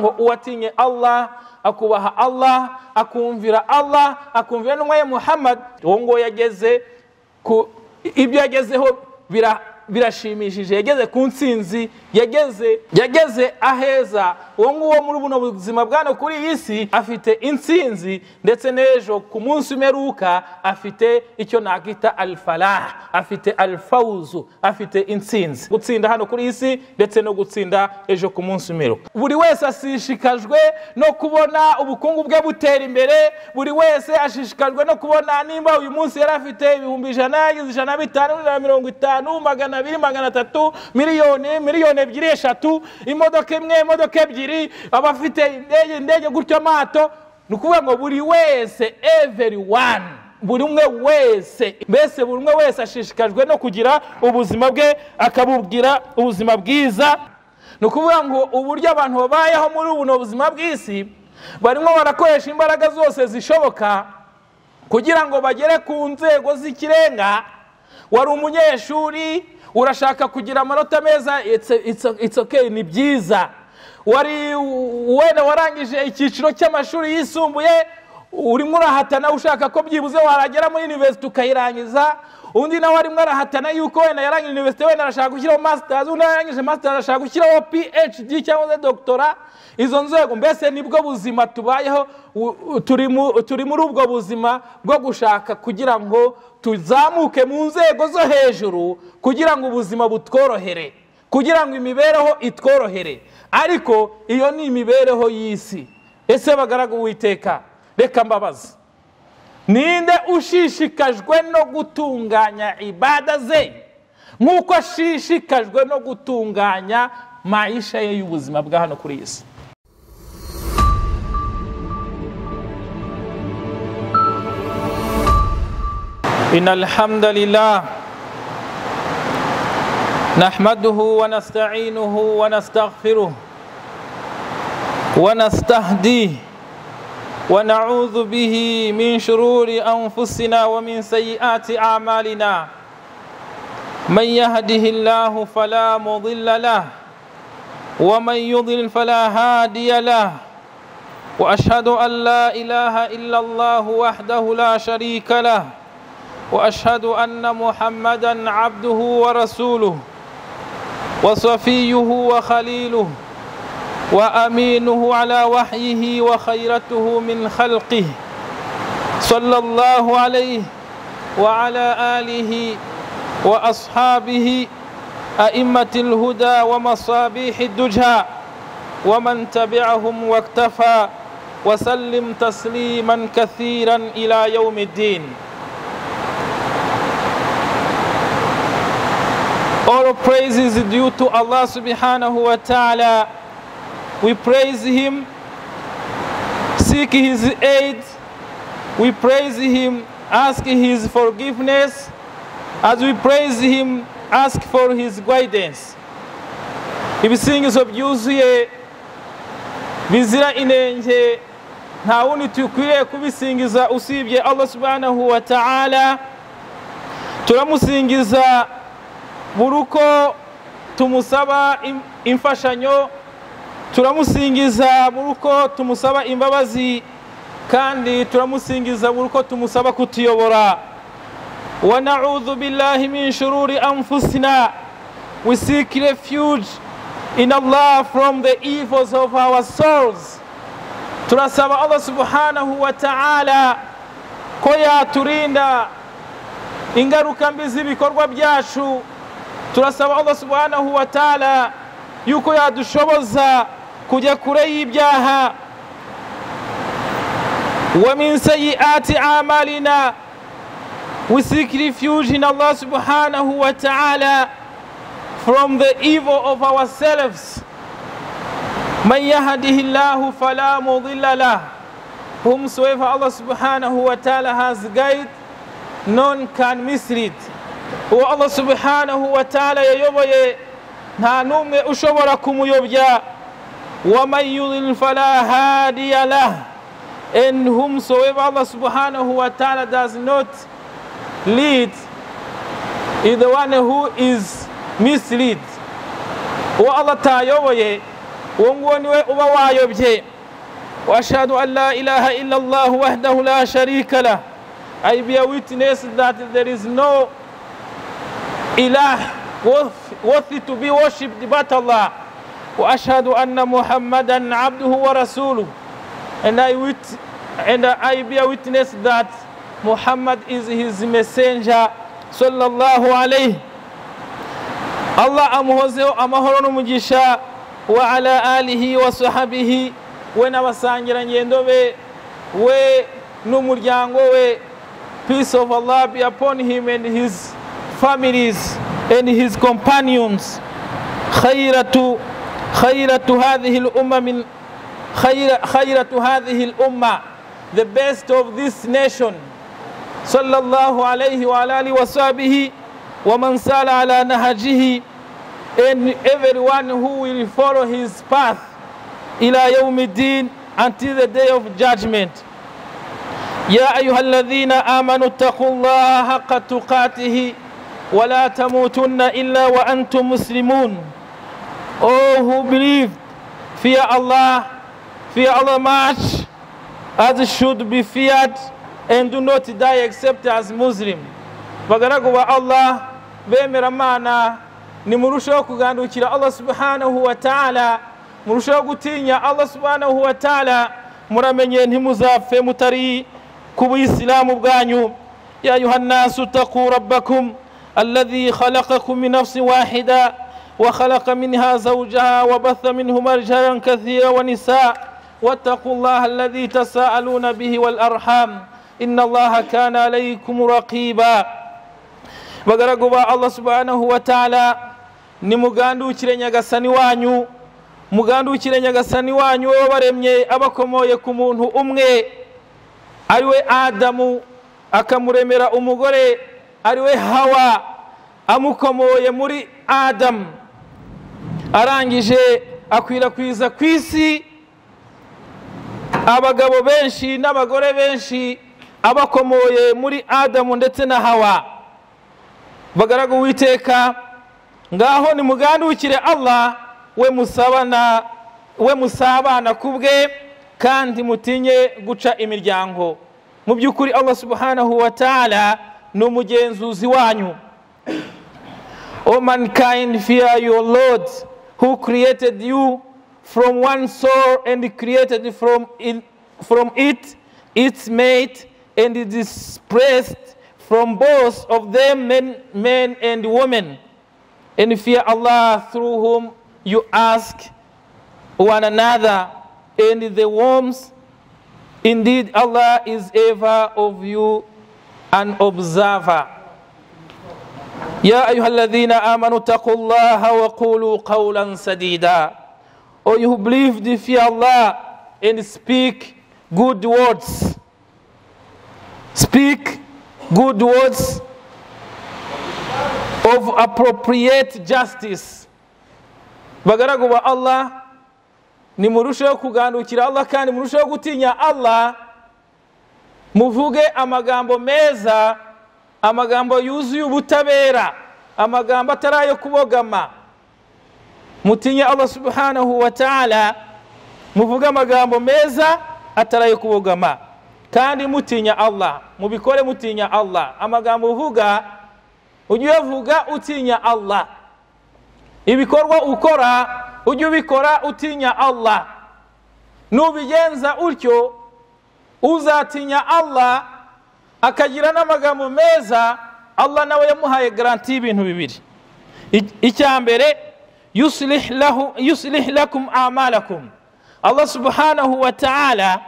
ngo uwatinye allah akubaha allah akumvira allah akumvira n'umwe ye muhammad. Uwo nguwo yageze ku ibyo yagezeho bira birashimishije yageze ku ntsinzi yageze yageze aheza. Uwo nguwo muri buno buzima bwana kuri iyi si afite intsinzi ndetse n'ejo ku munsi umeruka afite icyo nakita alfalah afite alfawuzu afite intsinzi. Gutsinda hano kuri iyi si ndetse no gutsinda ejo ku munsi umeruka. Buri wese ashishikajwe no kubona ubukungu bwe butera imbere. Buri wese ashishikajwe no kubona nimba uyu munsi yari afite ibihumbi ijana yagize ijana na bitanu na mirongo itanu magana abiri magana atatu miliyoni miliyoni ebyiri eshatu imodoka imwe imodoka ebyiri abafite indege indege gutyo amato. Ni ukuvuga ngo buri wese every one buri umwe wese mbese buri umwe wese ashishikajwe no kugira ubuzima bwe akabubwira ubuzima bwiza. Ni ukuvuga ngo uburyo abantu babayeho muri buno buzima bw'isi barimo barakoresha imbaraga zose zishoboka kugira ngo bagere ku nzego z'ikirenga. Wari umunyeshuri urashaka kugira amanota meza? It's okay ni byiza. Wari wenda warangije icyiciro cy'amashuri yisumbuye urimo urahatana ushaka ko byibuze waragera muri university ukayirangiza. Undi nawe arimo arahatana yuko wenda yarangije university wenda arashaka gushyiraho masters undi yarangije masters arashaka gushyiraho phd cyangwa se doctora izo nzego mbese ni bwo buzima tubayeho turi muri ubwo buzima bwo gushaka kugira ngo tuzamuke mu nzego zo hejuru kugira ngo ubuzima butworohere kugira ngo imibereho itworohere. Ariko iyo ni imibereho y'isi ese bagaragu uwiteka reka mbabaza ninde ushishikajwe no gutunganya ibada ze? Nk'uko ashishikajwe no gutunganya mayisha ye y'ubuzima bwa hano kuri iyi si. إن الحمد لله نحمده ونستعينه ونستغفره ونستهديه ونعوذ به من شرور أنفسنا ومن سيئات أعمالنا. من يهده الله فلا مضل له ومن يضلل فلا هادي له وأشهد أن لا إله إلا الله وحده لا شريك له وأشهد أن محمدا عبده ورسوله وصفيه وخليله وأمينه على وحيه وخيرته من خلقه صلى الله عليه وعلى آله وأصحابه أئمة الهدى ومصابيح الدجى ومن تبعهم واكتفى وسلم تسليما كثيرا إلى يوم الدين. All praise is due to Allah subhanahu wa ta'ala. We praise Him, seek His aid, we praise Him, ask His forgiveness. As we praise Him, ask for His guidance. ibisingizo byuzuye bizira inenge nta wundi tukwiriye kubisingiza usibye allah subhanahu wa ta'ala turamusingiza buri uko tumusaba imfashanyo turamusingiza buri uko tumusaba imbabazi kandi turamusingiza buri uko tumusaba kutuyobora wa na'udhu billahi min shururi anfusina we seek refuge in Allah from the evils of our souls. Turasaba Allah subhanahu wa ta'ala ko yaturinda ingaruka mbi z'ibikorwa byacu turasaba Allah subhanahu wa ta'ala yuko yadushoboza kujya kure y'ibyaha wa min sayiati amalina we seek refuge in Allah subhanahu wa ta'ala from the evil of ourselves من يهده الله فلا مضل له whomsoever Allah subhanahu wa ta'ala has guided none can mislead uwo Allah subhanahu wa ta'ala yayoboye nta n'umwe ushobora kumuyobya ومن يضلل فلا هادي له and whomsoever Allah subhanahu wa ta'ala does not lead is the one who is mislead uwo Allah atayoboye uwo nguwo niwe uba wayobye واشهد ان لا اله الا الله وحده لا شريك له I bear witness that there is no ilah worth- worthy to be worshipped but Allah واشهد ان محمدا عبده ورسوله and I wit- and I bear witness that Muhammad is his messenger sallallahu alayhi Allah amuhozeho amahoro n'umugisha wa ala alihi wa sahabihi we n'abasangirangendo be we n'umuryango we peace of Allah be upon him and his families and his companions خيرة خيرة هذه الأمة من خير خيرة هذه الأمة the best of this nation صلى الله عليه وعلى آله وصحبه ومن سال على نهجه and everyone who will follow his path إلى يوم الدين until the day of judgment يا أيها الذين آمنوا اتقوا الله حق تقاته ولا تموتن إلا وأنتم مسلمون Oh who believe fear Allah fear Allah much as should be feared and do not die except as Muslim bagaragu ba Allah bemera Imana nimurusheho kugandukira Allah subhanahu wa ta'ala murusheho gutinya Allah subhanahu wa ta'ala muramenye ntimuzapfe mutari ku buyisilamu bwanyu ya yuhannasu taqu rabbakum الذي خلقكم من نفس واحدة وخلق منها زوجها وبث منهما رجالا كثيرا ونساء. واتقوا الله الذي تساءلون به والأرحام. إن الله كان عليكم رقيبا. بقرقوا الله سبحانه وتعالى نمغاندو چلين يغساني وانيو مغاندو چلين يغساني وانيو وبرمي أبكم ويكمونه أمي أيوة آدم أكمرمرا أمغري ari we hawa amukomoye muri adamu arangije akwirakwiza ku isi abagabo benshi n'abagore benshi abakomoye muri adamu ndetse na hawa. Bagaragu witeka ngaho nimugandukire allah we musabana we musabana ku bwe kandi mutinye guca imiryango. Mu by'ukuri allah subhanahu wa ta'ala wanyu O mankind, fear your Lord who created you from one soul and created from, in, from it its mate and dispersed from both of them men, men and women. And fear Allah through whom you ask one another and the worms. Indeed, Allah is ever of you an observer. يا أيها الذين آمنوا اتقوا الله وقولوا قولا سديدا you who believe in fear Allah and speak good words. Speak good words of appropriate justice. Bagaragu ba Allah nimurusheho kugandukira Allah kandi murusheho gutinya Allah muvuge amagambo meza amagambo yuzuye ubutabera amagambo atari ayo kubogama. Mutinye allah subhanahu wa ta'ala muvuge amagambo meza atari ayo kubogama. Kandi mutinya allah mubikore mutinya allah. Amagambo uvuga ujye uyavuga utinya allah. Ibikorwa ukora ujye ubikora utinya allah. Nubigenza utyo uzatinya allah akagira n'amagambo meza allah nawe yamuhaye garanti y'ibintu bibiri. Icya mbere yuslih lakum amalakum. Allah subhanahu wa ta'ala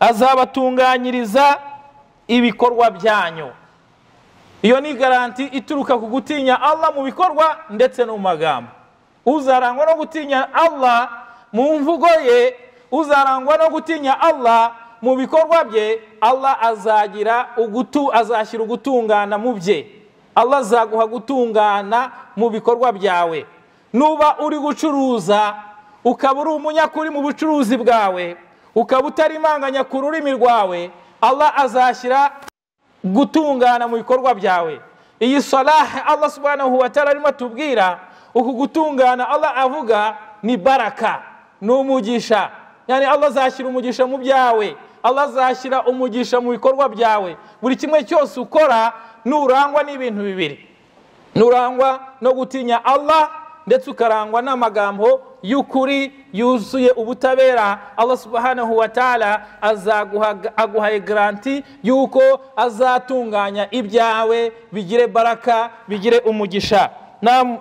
azabatunganyiriza ibikorwa byanyu. Iyo ni garanti ituruka ku gutinya allah mu bikorwa ndetse no mu magambo. Uzarangwa no gutinya allah mu mvugo ye uzarangwa no gutinya allah mu bikorwa bye allah azagira ugutu azashyira ugutungana mu bye. Allah azaguha gutungana mu bikorwa byawe. Nuba uri gucuruza ukaba uri umunyakuri mu bucuruzi bwawe ukaba utarimanganya ku rurimi rwawe allah azashyira gutungana mu bikorwa byawe. Iyi salahe allah subhanahu wa ta'ala arimo atubwira uku gutungana allah avuga ni baraka ni umugisha. Yani allah azashyira umugisha mu byawe. Allah azashyira umugisha mu bikorwa byawe. Buri kimwe cyose ukora nurangwa n'ibintu bibiri. Nurangwa no gutinya allah ndetse ukarangwa n'amagambo y'ukuri yuzuye ubutabera. Allah subhanahu wa ta'ala aguhaye garanti y'uko azatunganya ibyawe bigire baraka bigire umugisha. Na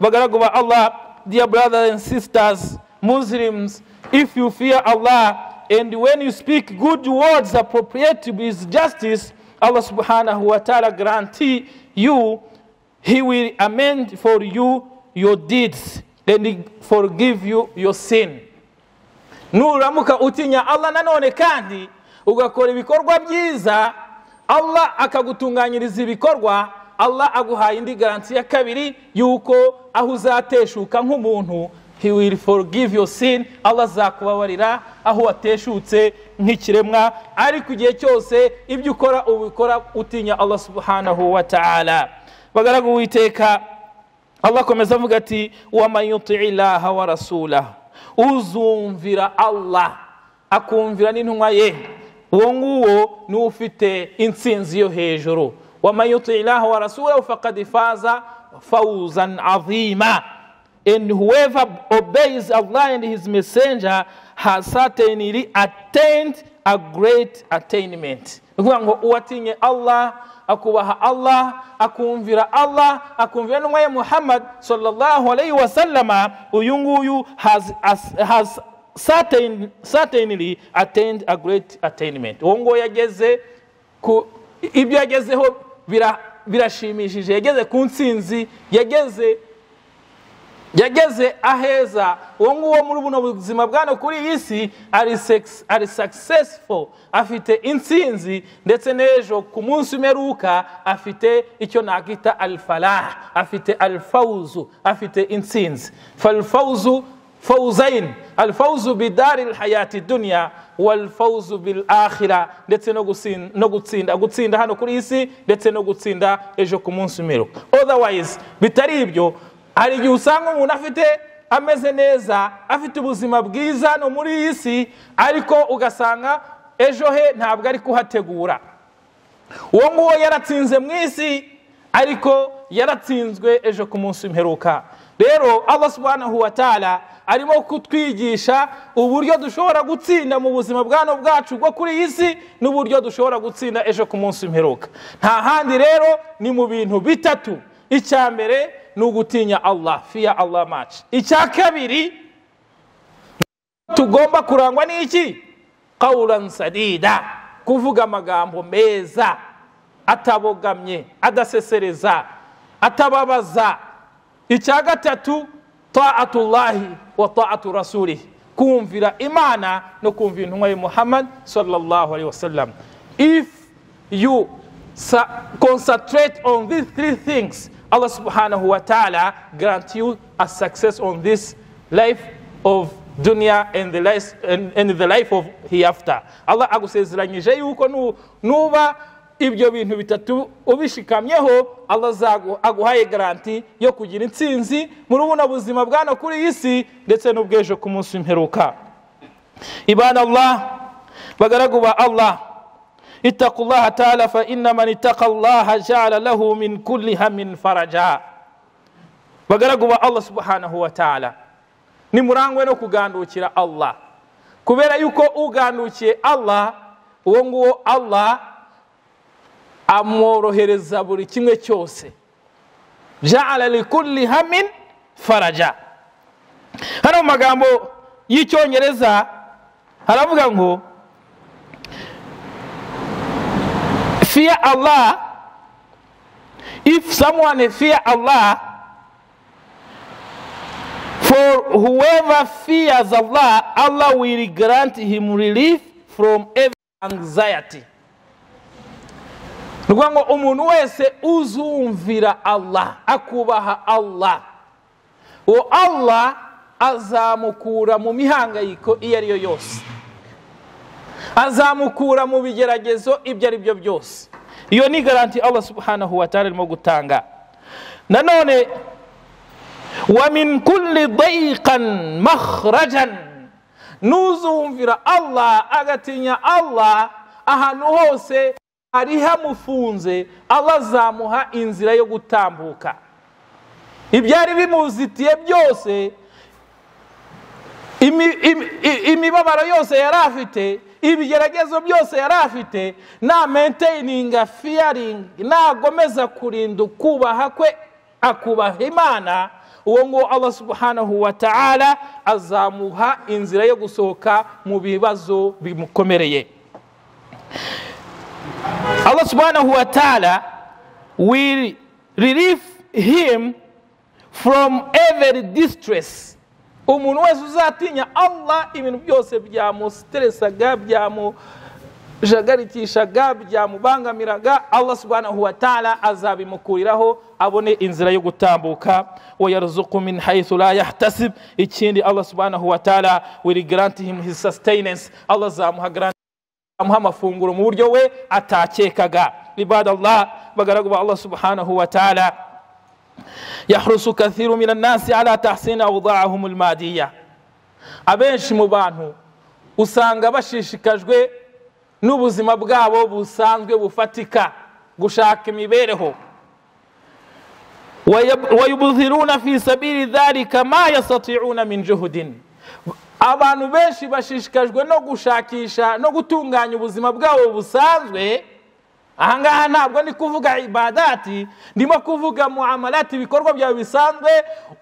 bagaragu ba allah dear brothers and sisters muslims if you fear allah and when you speak good words appropriate his justice allah subhanahu wa ta'ala guarantee you he will amend for you your deeds. And forgive you your sin. Nuramuka utinya allah nanone kandi ugakora ibikorwa byiza allah akagutunganyiriza ibikorwa allah aguhaye indi garanti ya kabiri yuko aho uzateshuka nk'umuntu. He will forgive your sin. Allah azakubabarira aho wateshutse nk'ikiremwa ariko igihe cyose ibyo ukora ubikora utinya allah subhanahu wa ta'ala. Bagaragu witeka allah akomeza avuga ati waman yuti ilaha wa rasulahu. Uzumvira allah akumvira n'intumwa ye. Uwo nguwo ni we ufite intsinzi yo hejuru. Waman yuti ilaha wa rasulahu faqad faza fawzan azima. And whoever obeys allah and his messenger has certainly attained a great attainment. Ukuvuga ngo uwatinye allah akubaha allah akumvira allah akumvira n'umwe muhammad sallallahu alayhi wa sallama uyu nguyu has, has, has certain, certainly attained a great attainment. Uwo nguwo yageze ku ibyo yagezeho birashimishije. Yageze ku ntsinzi yageze yageze aheza. Uwo nguwo muri buno buzima bwana kuri iyi si ari successful. Afite intsinzi ndetse n'ejo ku munsi umeruka afite icyo nakita alfalah. Afite alfawuzu afite intsinzi. Falfawuzu fawuzayin alfawuzu bidari lhayati dunya walfawuzu bil akhira ndetse no gutsinda. Gutsinda hano kuri iyi si ndetse no gutsinda ejo ku munsi umeruka. Otherwise bitari ibyo hari igihe usanga umuntu afite ameze neza afite ubuzima bwiza no muri iyi si ariko ugasanga ejo he ntabwo ari kuhategura. Uwo nguwo yaratsinze mu isi ariko yaratsinzwe ejo ku munsi w'imperuka rero allah subhanahu wa ta'ala arimo kutwigisha uburyo dushobora gutsinda mu buzima bwano bwacu bwo kuri iyi si n'uburyo dushobora gutsinda ejo ku munsi w'imperuka nta handi rero ni mu bintu bitatu. Icya mbere ni ugutinya allah fiya allah maci icya kabiri tugomba kurangwa n'iki? Qawulan sadida. Kuvuga amagambo meza. Atabogamye adasesereza atababaza. Icya gatatu taatullahi wa taatu rasulihi kumvira imana no kumvira intumwa ya muhammad sallallahu alaihi wasallam. If you concentrate on these three things Allah subhanahu wa ta'ala grant you a success on this life of dunya and the life, and, and the life of hereafter. Allah agusezeranyije yuko nuba ibyo bintu bitatu ubishikamyeho Allah aguhaye garanti yo kugira intsinzi muri buno buzima bwana kuri iyi si ndetse n'ubw'ejo ku munsi w'imperuka ibana Allah bagaragu ba Allah ittaqu llaha taala fa inna man ittaqa llaha jaala lahu min kulli hamin faraja bagaragu ba allah subhanahu wa taala nimurangwe no kugandukira allah kubera yuko ugandukiye allah uwo nguwo allah amworohereza buri kimwe cyose jaala likulli hamin faraja hano mu magambo y'icyongereza haravuga ngo fear Allah, if someone fear Allah, for whoever fears Allah, Allah will grant him relief from every anxiety. ni ngo umuntu wese uzumvira Allah akubaha Allah uwo Allah azamukura mu mihangayiko iyo ari yo yose azamukura mu bigeragezo ibyo ari byo byose. Iyo ni garanti allah subhanahu wa ta'ala arimo gutanga. Nanone wa min kulli dayiqan makhrajan n'uzumvira allah agatinya allah ahantu hose hari hamufunze allah azamuha inzira yo gutambuka. Ibyari bimuzitiye byose imibabaro yose yari afite ibigeragezo byose yari afite na maintayininga fiyaringi nagomeza kurinda ukubaha kwe akubaha imana. Uwo nguwo allah subhanahu wa ta'ala azamuha inzira yo gusohoka mu bibazo bimukomereye. Allah subhanahu wa ta'ala will relieve him from every distress. Umuntu wese uzatinya allah ibintu byose byamusiteresaga byamujagarikishaga byamubangamiraga allah subhanahu wa ta'ala azabimukuriraho abone inzira yo gutambuka wayaruzuku min haythu la yahtasib ikindi allah subhanahu wa ta'ala will grant him his sustenance allah azamuha grant amuha amafunguro mu buryo we atakekaga ibadallah bagaragu ba allah subhanahu wa ta'ala yahurusu kathiru minanasi ala tahsini awudahum madiya abenshi mu bantu usanga bashishikajwe n'ubuzima bwabo busanzwe bufatika gushaka imibereho wayubuziruna fi sabiri dharika ma yastati'una min juhudin abantu benshi bashishikajwe no gushakisha no gutunganya ubuzima bwabo busanzwe ahangaha ntabwo ndi kuvuga ibadati ndimo kuvuga muamalati ibikorwa byawe bisanzwe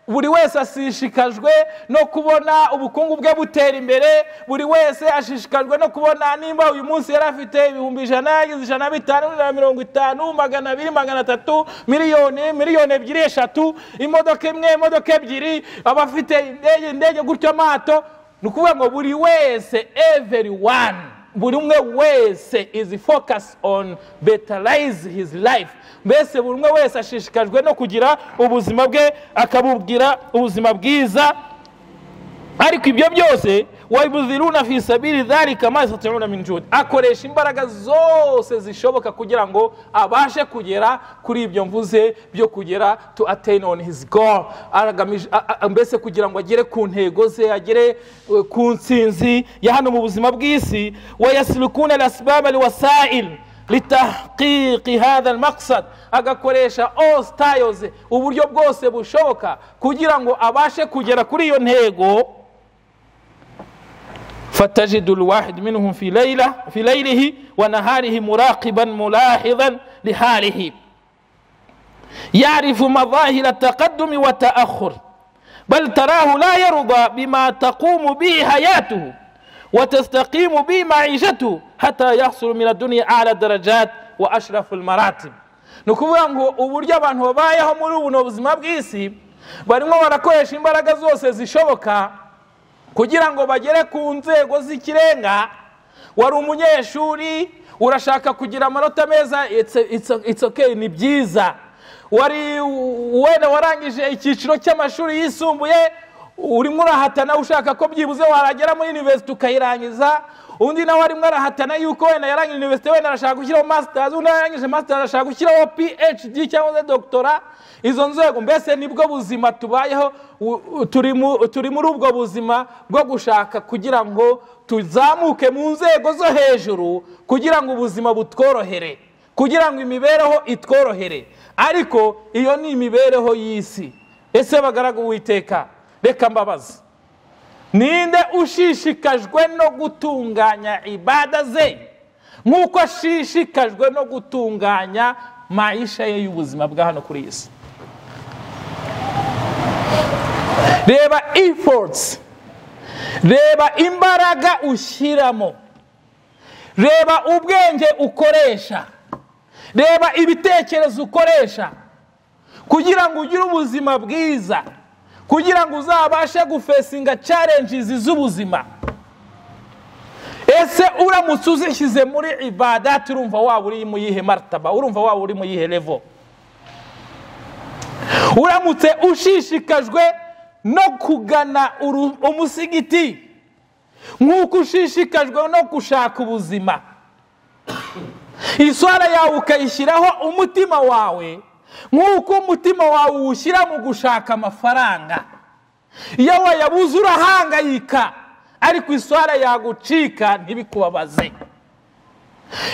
buri wese ashishikajwe no kubona ubukungu bwe butera imbere buri wese ashishikajwe no kubona nimba uyu munsi yari afite ibihumbi ijana yagize ijana na bitanu ijana na mirongo itanu magana abiri magana atatu miliyoni miliyoni ebyiri eshatu imodoka imwe imodoka ebyiri aba afite indege indege gutyo amato. Ni ukuvuga ngo buri wese every one buri umwe wese is focus on beterize his life. Mbese buri umwe wese ashishikajwe no kugira ubuzima bwe akabubwira ubuzima bwiza. Ariko ibyo byose wayibuziruna fi sabili dhalika ma yastatiuna min juhud akoresha imbaraga zose zishoboka kugira ngo abashe kugera kuri ibyo mvuze byo kugera to attain on his goal. mbese kugira ngo agere ku ntego ze agere ku nsinzi ya hano mu buzima bw'isi wayasilukuna alasbaba alwasail litahqiqi hadha almaqsad agakoresha all styles uburyo bwose bushoboka kugira ngo abashe kugera kuri iyo ntego فتجد الواحد منهم في ليلة في ليله ونهاره مراقبا ملاحظا لحاله. يعرف مظاهر التقدم والتأخر بل تراه لا يرضى بما تقوم به حياته وتستقيم به معيشته حتى يحصل من الدنيا أعلى الدرجات وأشرف المراتب. ni ukuvuga ngo uburyo abantu babayeho muri buno buzima bw'isi barimo barakoresha imbaraga zose zishoboka kugira ngo bagere ku nzego z'ikirenga wari umunyeshuri urashaka kugira amanota meza it's, okay ni byiza. Wari wenda warangije icyiciro cy'amashuri yisumbuye urimo urahatana ushaka ko byibuze waragera muri university ukayirangiza undi nawe arimo arahatana yuko wenda yarangije university wenda arashaka gushyiraho masters undi yarangije masters arashaka gushyiraho phd cyangwa se doctora izo nzego mbese ni bwo buzima tubayeho turi mu- turi muri ubwo buzima bwo gushaka kugira ngo tuzamuke mu nzego zo hejuru kugira ngo ubuzima butworohere kugira ngo imibereho itworohere. Ariko iyo ni imibereho y'isi. Ese bagaragu uwiteka reka mbabaza ninde ushishikajwe no gutunganya ibada ze? Nk'uko ashishikajwe no gutunganya maisha ye y'ubuzima bwa hano kuri iyi si. Reba efforts. Reba imbaraga ushyiramo. Reba ubwenge ukoresha. Reba ibitekerezo ukoresha. Kugira ngo ugire ubuzima bwiza. Kugira ngo uzabashe gufesinga challenges z'ubuzima. Ese uramutse uzishyize muri ibadati urumva waba uri mu yihe martaba? Urumva waba uri mu yihe level? Uramutse ushishikajwe no kugana umusigiti. Nk'uko ushishikajwe no gushaka ubuzima. Iswara yawe ukayishyiraho umutima wawe. Nk'uko umutima wawe uwushyira mu gushaka amafaranga. Iyo wayabuze urahangayika ariko iswara yagucika ntibikubabaze.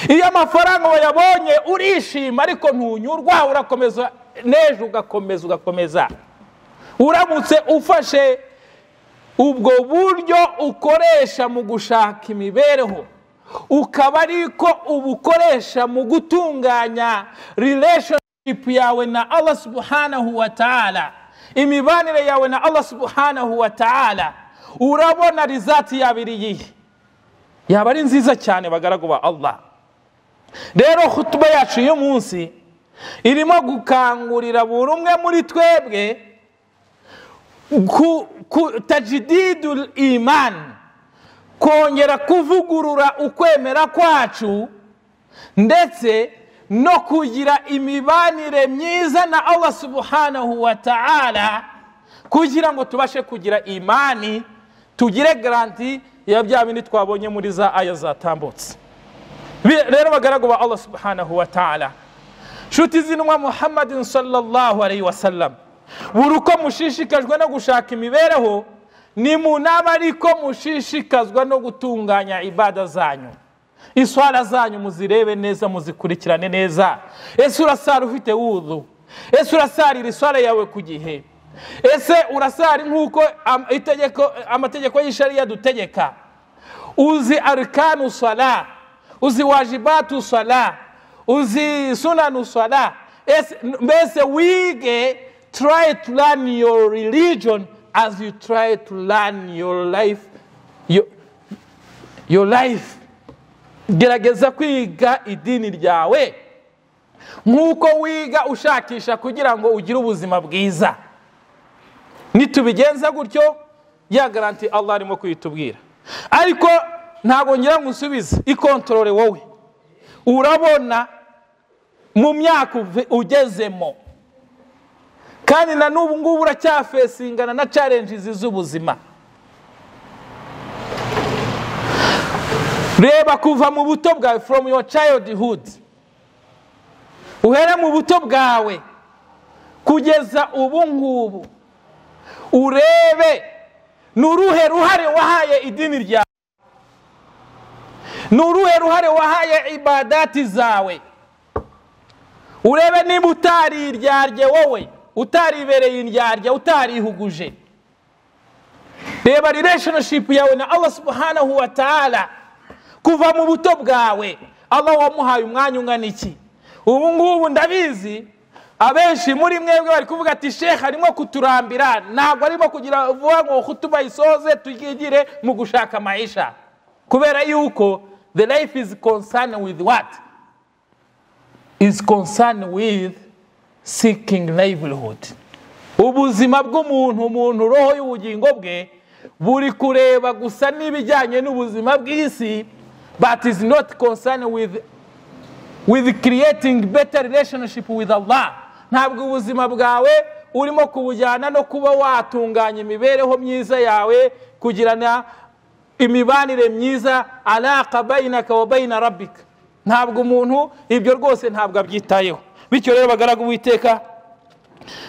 Iyo amafaranga wayabonye urishima ariko ntunyurwa urakomeza n'ejo ugakomeza ugakomeza. Uramutse ufashe ubwo buryo ukoresha mu gushaka imibereho. Ukaba ariko ubukoresha mu gutunganya relationship yawe na allah subhanahu wa ta'ala. Imibanire yawe na allah subhanahu wa ta'ala. Urabona rizati yaba iri iyihe yaba ari nziza cyane bagaragu ba allah. Rero hutuba yacu y'uyu munsi irimo gukangurira buri umwe muri twebwe ku, tajididu iman kongera kuvugurura ukwemera kwacu ndetse no kugira imibanire myiza na allah subhanahu wa ta'ala kugira ngo tubashe kugira imani tugire garanti ya bya bindi twabonye muri za aya zatambutse. Rero bagaragu ba allah subhanahu wa ta'ala nshuti zinwa muhammadin sallallahu alayhi wa sallam buri uko mushishikajwe no gushaka imibereho ni mu nama ariko mushishikazwa no gutunganya ibada zanyu. Iswara zanyu muzirebe neza muzikurikirane neza. Ese urasara ufite wudu? Ese urasarira iswara yawe ku gihe? Ese urasara nk'uko amategeko y'ishariya dutegeka? Uzi arikanu sala uzi wajibatu sala uzi sunanu sala mbese wige try to learn your religion as you try to learn your life your life. Gerageza kwiga idini ryawe. Nk'uko wiga ushakisha kugira ngo ugire ubuzima bwiza. Nitubigenza gutyo? Ya garanti allah arimo kuyitubwira. Ariko ntabwo ngira ngo usubize ikontorore wowe. Urabona mu myaka ugezemo. Kandi na n'ubu ngubu uracyafesingana na challenges z'ubuzima. Reba kuva mu buto bwawe from your childhood. Uhere mu buto bwawe. Kugeza ubu ngubu. Urebe. Ni uruhe ruhare wahaye idini ryawe? Ni uruhe ruhare wahaye ibadati zawe? Urebe niba utariryarye wowe utaribereye indyarya utarihuguje. Reba relationship yawe na allah subhanahu wa ta'ala. Kuva mu buto bwawe. Allah wamuhaye umwanya ungana iki? Ubu ngubu ndabizi. Abenshi muri mwebwe bari kuvuga ati shekha arimo kuturambira. Ntabwo arimo kugira vuba ngo hutuba isoze tuyigire mu gushaka maisha. Kubera yuko the life is concerned with what? Is concerned with seeking livelihood. Ubuzima bw'umuntu umuntu roho y'ubugingo bwe buri kureba gusa n'ibijyanye n'ubuzima bw'isi but is not concerned with with creating better relationship with Allah. Ntabwo ubuzima bwawe urimo kubujyana no kuba watunganya imibereho myiza yawe kugirana imibanire myiza alaka bayinaka wa bayina rabbika ntabwo umuntu ibyo rwose ntabwo abyitayeho. Bityo rero bagaraga uwiteka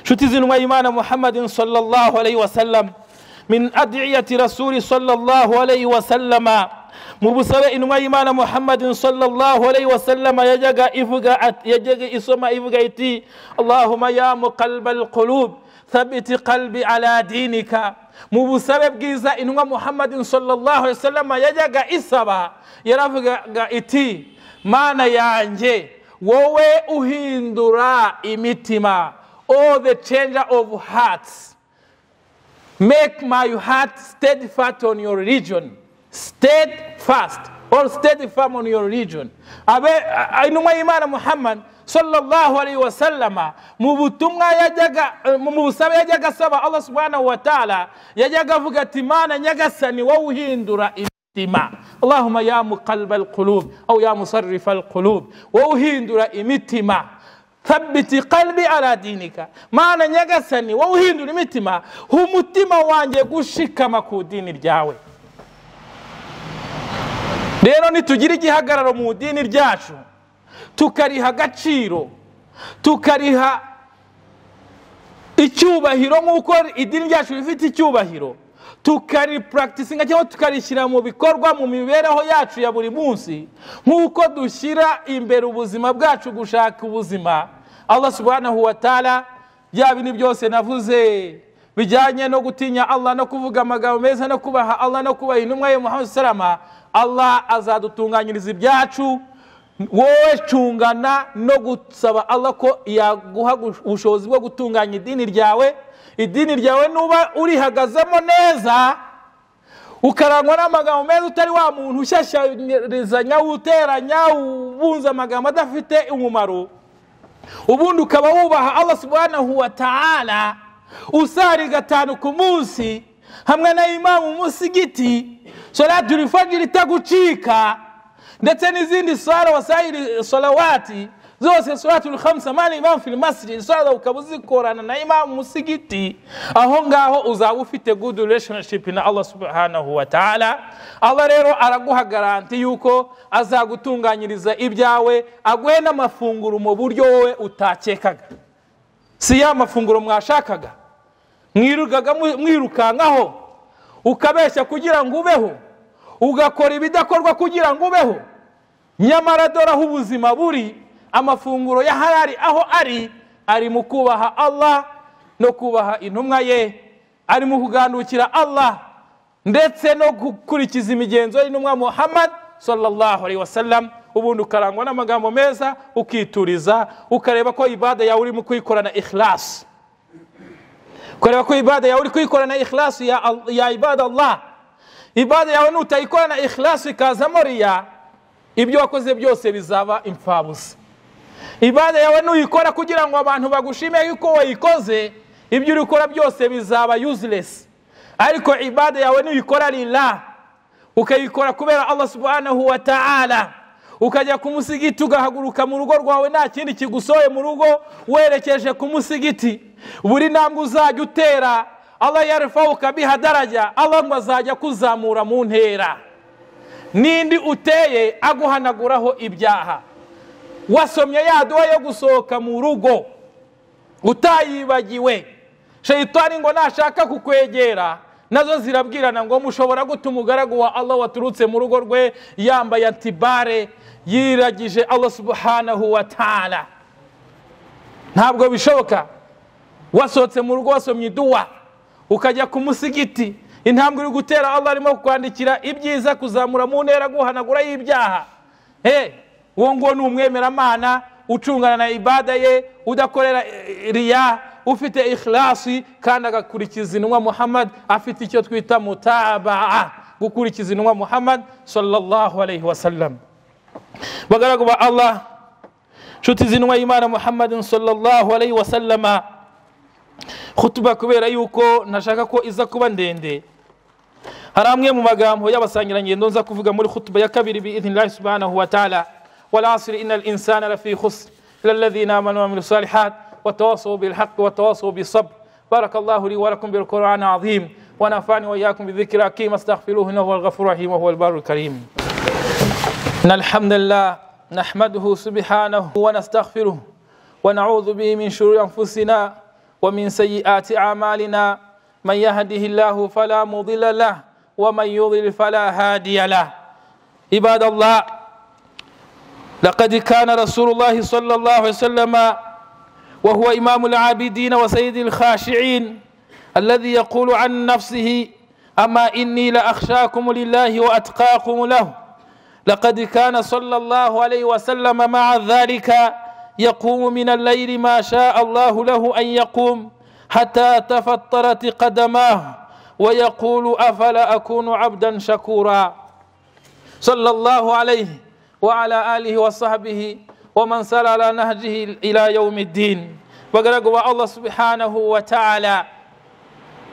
nshuti z'intumwa y'imana muhammadin sallallahu alayhi wa sallam min adiyati rasuli sallallahu alayhi wa sallama mu busabe intumwa y'imana muhammadin sallallahu alayhi wa sallama yajyaga ivuga yajyaga isoma ivuga iti allahuma ya muqalba alqulub thabiti qalbi ala dinika mu busabe bwiza intumwa muhammadin sallallahu alayhi wa sallama yajyaga isaba yaravugaga iti mana yanjye wowe uhindura imitima all the changer of hearts make my heart steadfast on your religion steadfast or steady firm on your religion. Abe intumwa y'imana muhammad sallallahu alayhi wa sallama mu butumwa yajyaga mu busabe yajyaga asaba allah subhanahu wa ta'ala yajyaga avuga ati mana nyagasani wowe uhindura imitima. Allahumma ya muqalba alqulub aw ya musarrifa alqulub wowe uhindura imitima. Thabiti qalbi ala dinika. Mana nyagasani wowe uhindura imitima. Umutima wanjye gushikama ku dini ryawe rero nitugira igihagararo mu dini ryacu. Tukariha agaciro. Tukariha icyubahiro nk'uko idini ryacu rifite icyubahiro. Tukaripuragitisinga cyangwa tukarishyira mu bikorwa mu mibereho yacu ya buri munsi nk'uko dushyira imbere ubuzima bwacu gushaka ubuzima. Allah subhanahu wa ta'ala bya bindi byose navuze. Bijyanye no gutinya allah no kuvuga amagambo meza no kubaha allah no kubaha intumwa ye muhammad salama allah azadutunganyiriza ibyacu wowe cungana no gusaba allah ko yaguha ubushobozi bwo gutunganya idini ryawe. Idini ryawe nuba urihagazemo neza ukarangwa n'amagambo meza utari wa muntu ushyashyarizanya uteranya ubunza amagambo adafite umumaro. Ubundi ukaba wubaha allah subhanahu wa ta'ala usari gatanu ku munsi hamwe na imamu musigiti solaturi fajiri itagucika ndetse n'izindi sara wasayiri solawati zose suratul khamsa mani imamu fil masjid sala ukaba uzikorana na imamu musigiti aho ngaho uzaba ufite good relationship na allah subhanahu wa ta'ala. Allah rero araguha garanti yuko azagutunganyiriza ibyawe aguhe n'amafunguro mu buryo wowe utakekaga. Si ya mafunguro mwashakaga mwirugaga mwirukankaho ukabeshya kugira ngo ubeho ugakora ibidakorwa kugira ngo ubeho. Nyamara dore aho ubuzima buri amafunguro ya harari aho ari ari mu kubaha allah no kubaha intumwa ye ari mu kugandukira allah ndetse no gukurikiza imigenzo y'intumwa muhammad sallallahu alaihi wasallam. Ubundi ukarangwa n'amagambo meza ukituriza ukareba ko ibada yawe urimo kuyikorana ikhlas. Ukareba ko ibada yawe uri kuyikorana ikhlas ya, ibada allah ibada yawe nutayikorana ikhlas ikazamo riya ibyo wakoze byose bizaba imfabusa ibada yawe nuyikora kugira ngo abantu bagushime yuko wayikoze ibyo uri gukora byose bizaba useless. Ariko ibada yawe nuyikora lillah. Ukayikora kubera allah subhanahu wa ta'ala ukajya ku musigiti ugahaguruka mu rugo rwawe nta kindi kigusohoye mu rugo werekeje ku musigiti. Buri ntambwe uzajya utera allah yarfawuka biha daraja allah ngo azajya kuzamura mu ntera. N'indi uteye aguhanaguraho ibyaha. Wasomye ya duwa yo gusohoka mu rugo utayibagiwe. Shayitani ngo nashaka kukwegera. Na zo zirabwirana ngo mushobora guta umugaragu wa allah waturutse mu rugo rwe yambaye antibare yiragije allah subhanahu wa ta'ala. Ntabwo bishoboka. Wasohotse mu rugo wasomye iduwa ukajya ku musigiti. Intambwe uri gutera allah arimo kukwandikira ibyiza kuzamura mu ntera guhanagura y'ibyaha. He uwo nguwo ni umwemeramana ucungana na ibada ye udakorera riya ufite ikhlasi kandi agakurikiza intumwa muhammad afite icyo twita mutabaa gukurikiza intumwa muhammad sallallahu alaihi wasallam bagaragu ba allah nshuti z'intumwa y'imana muhammadin sallallahu alaihi wasallama khutuba kubera yuko ntashaka ko iza kuba ndende hari amwe mu magambo y'abasangirangendo nza kuvuga muri khutuba ya kabiri biidhnillahi subhanahu wa ta'ala والعصر إن الإنسان لفي خسر إلا الذين آمنوا وعملوا الصالحات وتواصوا بالحق وتواصوا بالصبر. بارك الله لي ولكم بالقرآن العظيم. ونفعني وإياكم بذكر حكيم. أستغفروه إنه هو الغفور الرحيم وهو البر الكريم. إن الحمد لله نحمده سبحانه ونستغفره ونعوذ به من شرور أنفسنا ومن سيئات أعمالنا. من يهده الله فلا مضل له ومن يضلل فلا هادي له. عباد الله لقد كان رسول الله صلى الله عليه وسلم وهو إمام العابدين وسيد الخاشعين الذي يقول عن نفسه أما إني لأخشاكم لله وأتقاكم له. لقد كان صلى الله عليه وسلم مع ذلك يقوم من الليل ما شاء الله له أن يقوم حتى تفطرت قدماه ويقول أفلا أكون عبدا شكورا. صلى الله عليه وعلى آله وصحبه ومن سار على نهجه إلى يوم الدين bagaragu Allah subhanahu wa ta'ala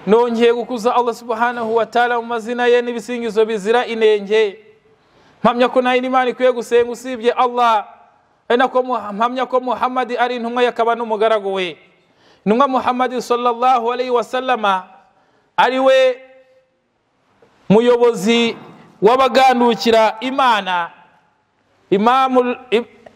nongeye gukuza Allah subhanahu wa ta'ala mu mazina ye n'ibisingizo bizira inenge mpamya ko nta imana ikwiye gusenga usibye Allah ari nako mpamya ko Muhammad ari intumwa ye akaba n'umugaragu we intumwa Muhammad sallallahu alaihi wasallama ari we muyobozi w'abagandukira imana imamul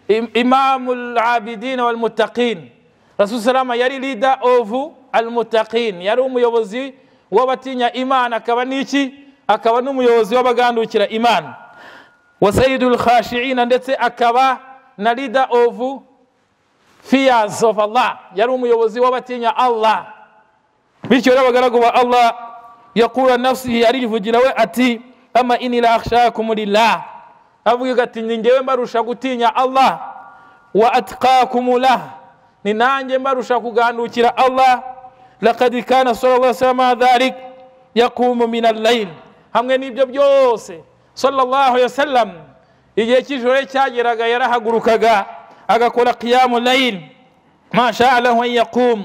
abidin wal muttaqin rasul salama yari leader of al muttaqin yari umuyobozi w'abatinya imana akaba n'iki akaba n'umuyobozi w'abagandukira imana wa sayidul khashiina ndetse akaba na leader of fears of allah yari umuyobozi w'abatinya allah bityo rero abagaragu ba allah yakura nafsihi arivugira we ati ama ini la akhshakum lillah avuga ati ni ngewe mbarusha gutinya allah wa atqakum lah ni nanjye mbarusha kugandukira allah lakad kana sallallahu wasallam dhalik yaqumu min al-layl hamwe n'ibyo byose sallallahu alaihi wasallam igihe cy'ijoro cyageraga yarahagurukaga agakora qiyamu layl masha Allah an yaqum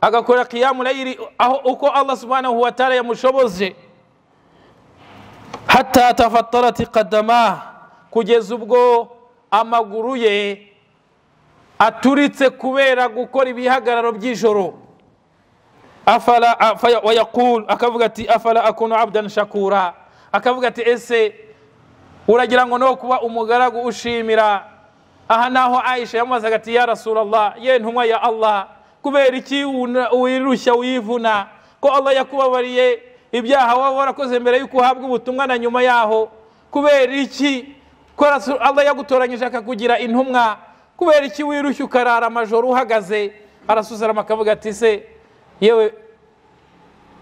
agakora qiyamu layl aho uko Allah subhanahu wa ta'ala yamushoboje hatta tafattarat qadama kugeza ubwo amaguru ye aturitse kubera gukora ibihagararo by'ijoro. Akavuga ati afala akunu abdan shakura? Akavuga ati ese uragira ngo no kuba umugaragu ushimira? Aha naho aisha yamubazaga ati ya rasulallah ye ntumwa ya allah kubera iki wirushya wivuna? Ko allah yakubabariye ibyaha waba warakoze mbere y'uko uhabwa ubutumwa na nyuma yaho. Kubera iki? Allah yagutoranyije akakugira intumwa. Kubera iki wirushya ukarara amajoro uhagaze? Arasuzarama akavuga ati se yewe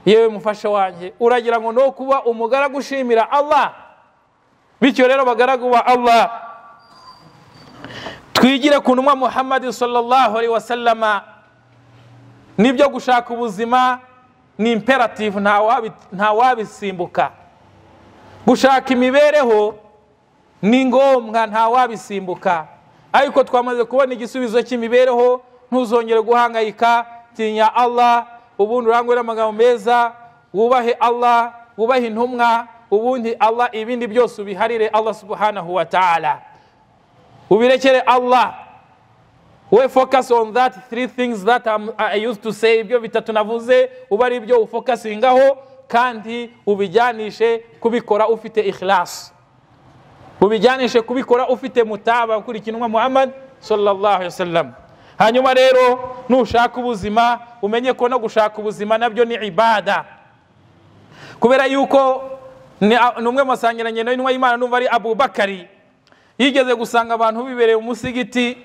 yewe mufasha wanjye. Uragira ngo no kuba umugaragu ushimira allah. Bityo rero bagaragu ba allah twigire ku ntumwa muhammadi sallallahu alaihi wasallama. Nibyo gushaka ubuzima ni imperative nta wabisimbuka. Gushaka imibereho ni ngombwa nta wabisimbuka. Ariko twamaze kubona igisubizo cy'imibereho ntuzongere guhangayika tinya allah ubundi urangwe n'amagambo meza wubahe allah wubahe intumwa ubundi allah ibindi byose ubiharire allah subhanahu wa ta'ala. Ubirekere allah. We focus on that three things that I'm, I used to say ibyo bitatu navuze uba ari byo ufokasingaho kandi ubijyanishe kubikora ufite ikhlas. Ubijyanishe kubikora ufite mutaba ukurikinwa muhammad sallallahu alaihi wasallam. Hanyuma rero nushaka ubuzima umenye ko no gushaka ubuzima na byo ni ibada. Kubera yuko ni umwe mu masangirangendo y'intumwa y'imana numva ari abubakari yigeze gusanga abantu bibereye mu musigiti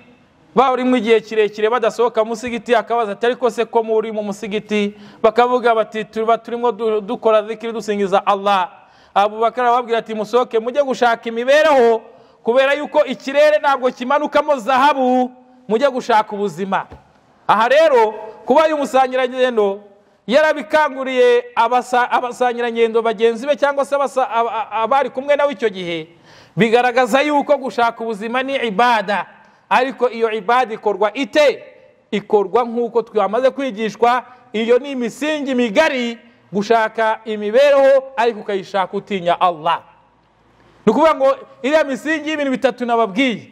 barimo igihe kirekire badasohoka musigiti akabaza ati ariko se ko muri mu musigiti? Bakavuga bati tuba turimo dukora zikiri dusingiza allah. Abubakari arababwira ati musohoke mujye gushaka imibereho kubera yuko ikirere ntabwo kimanukamo zahabu mujye gushaka ubuzima. Aha rero kuba uyu musangirangendo yarabikanguriye abasangirangendo bagenzi be cyangwa se abari kumwe nawe icyo gihe. Bigaragaza yuko gushaka ubuzima ni ibada. Ariko iyo ibada ikorwa ite? Ikorwa nk'uko twamaze kwigishwa iyo ni imisingi migari gushaka imibereho ariko ukayishaka utinya allah. Ni ukuvuga ngo iriya misingi y'ibintu bitatu nababwiye.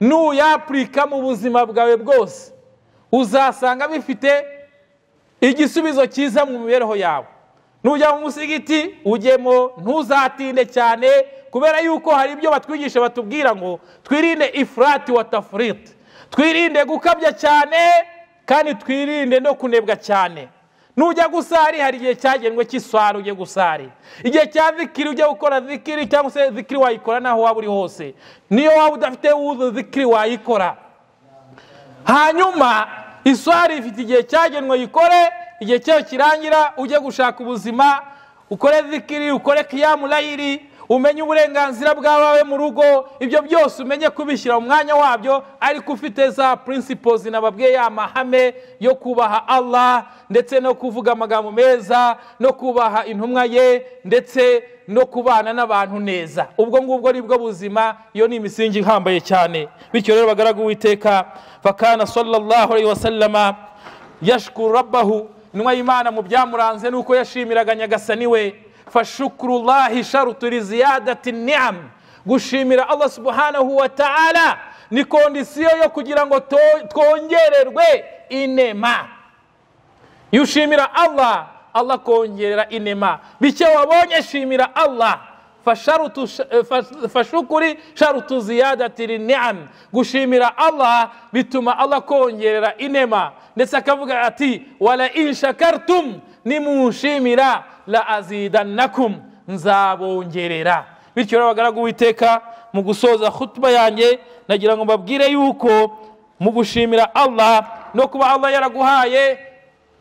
Nuyapurika mu buzima bwawe bwose uzasanga bifite igisubizo cyiza mu mibereho yawe. Nujya mu musigiti ujyemo ntuzatinde cyane kubera yuko hari ibyo batwigisha batubwira ngo twirinde ifurati wa tafuriti twirinde gukabya cyane kandi twirinde no kunebwa cyane. Nujya gusari hari igihe cyagenwe cy'iswari ujye gusari. Igihe cya zikiri ujya gukora zikiri cyangwa se zikiri wayikora naho waba uri hose. Niyo waba udafite wuzu zikiri wayikora. Hanyuma iswari ifite igihe cyagenwe yikore igihe cyayo kirangira ujye gushaka ubuzima ukore zikiri ukore kiyamu layiri umenye uburenganzira bwawe mu rugo ibyo byose umenye kubishyira mu mwanya wabyo ariko ufite za principles nababwiye ya mahame yo kubaha allah ndetse no kuvuga amagambo meza no kubaha intumwa ye ndetse no kubana n'abantu neza. Ubwo ngubwo ni bwo buzima iyo ni imisingi ihambaye cyane. Bityo rero bagaragu uwiteka fakana sallallahu alaihi wasallama yashkuru rabbahu. Intumwa y'imana mu byamuranze ni uko yashimiraga nyagasani we. Fashukurullahi shartu liziyadati niam. Gushimira allah subhanahu wa ta'ala ni kondisiyo yo kugira ngo twongererwe inema. Iyo ushimira allah allah kongerera inema. Bike wabonye shimira allah. Fashukuri sharutu ziyadati liniam gushimira allah bituma allah kongerera inema. Ndetse akavuga ati wala in shakartum nimunshimira la azidannakum nzabongerera. Bityo rero abagaragu witeka mu gusoza khutuba yanjye nagira ngo mbabwire yuko mu gushimira allah no kuba allah yaraguhaye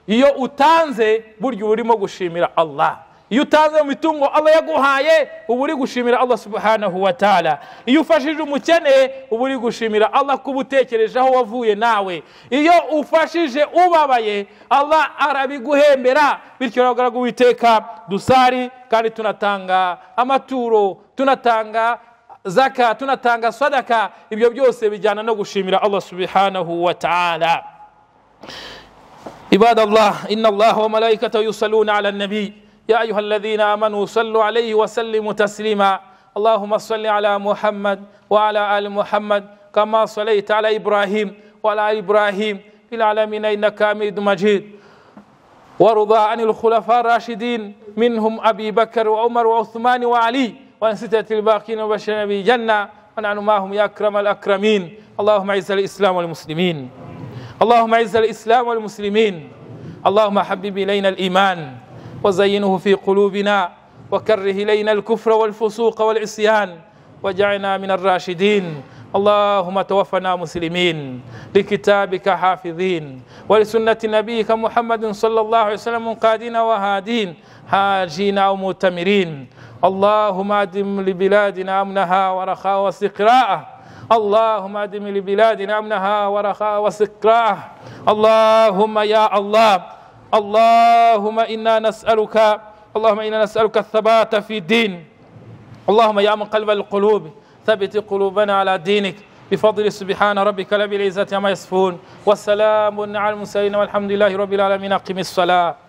iyo utanze burya uba urimo gushimira allah. iyo utanze mu mitungo Allah yaguhaye uba uri gushimira Allah subhanahu wa ta'ala. Iyo ufashije umukene uba uri gushimira Allah kuba utekereje aho wavuye nawe. Iyo ufashije ubabaye Allah arabiguhembera. Bityo ntabwo witeka dusari kandi tunatanga amaturo tunatanga zaka tunatanga sadaka. Ibyo byose bijyana no gushimira Allah subhanahu wa ta'ala. Ibadallah inna Allah wa malaikatahu yusalluna ala nabi. يا أيها الذين آمنوا صلوا عليه وسلموا تسليما. اللهم صل على محمد وعلى آل محمد كما صليت على إبراهيم وعلى آل إبراهيم في العالمين إنك حميد مجيد. وارضى عن الخلفاء الراشدين منهم أبي بكر وعمر وعثمان وعلي وعن ستة الباقين وبشر بالجنة ونحن معهم يا أكرم الأكرمين. اللهم أعز الإسلام والمسلمين. اللهم أعز الإسلام والمسلمين. اللهم حبب إلينا الإيمان. وزينه في قلوبنا وكره إلينا الكفر والفسوق والعصيان واجعلنا من الراشدين. اللهم توفنا مسلمين لكتابك حافظين ولسنة نبيك محمد صلى الله عليه وسلم منقادين وهادين حاجين أو مؤتمرين. اللهم أدم لبلادنا أمنها ورخاء واستقراءه. اللهم أدم لبلادنا أمنها ورخاء واستقراه اللهم يا الله اللهم إنا نسألك اللهم إنا نسألك الثبات في الدين. اللهم يا مقلب القلوب ثبت قلوبنا على دينك. بفضل سبحان ربك رب العزة عما يصفون. والسلام على المرسلين والحمد لله رب العالمين. أقم الصلاة.